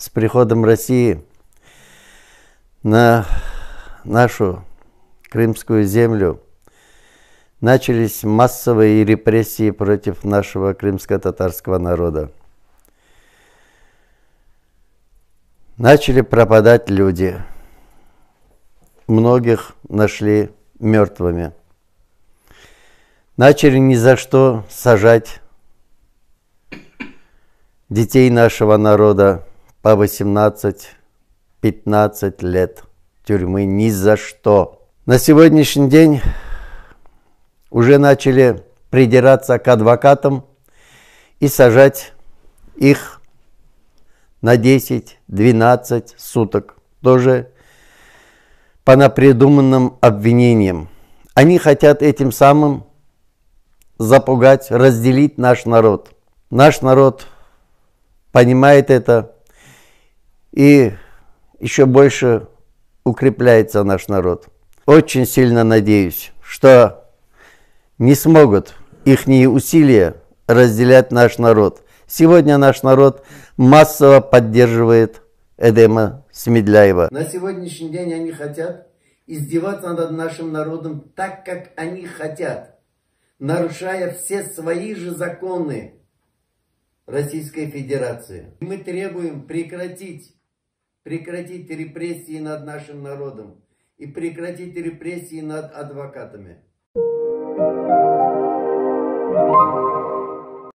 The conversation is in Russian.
с приходом России на нашу крымскую землю начались массовые репрессии против нашего крымско-татарского народа. Начали пропадать люди. Многих нашли мертвыми. Начали ни за что сажать детей нашего народа по 18-15 лет тюрьмы ни за что. На сегодняшний день уже начали придираться к адвокатам и сажать их на 10-12 суток. Тоже по напридуманным обвинениям. Они хотят этим самым запугать, разделить наш народ. Наш народ понимает это и еще больше укрепляется наш народ. Очень сильно надеюсь, что не смогут их усилия разделять наш народ. Сегодня наш народ массово поддерживает Эдема Смедляева. На сегодняшний день они хотят издеваться над нашим народом так, как они хотят, нарушая все свои же законы Российской Федерации. Мы требуем прекратить, прекратить репрессии над нашим народом и прекратить репрессии над адвокатами.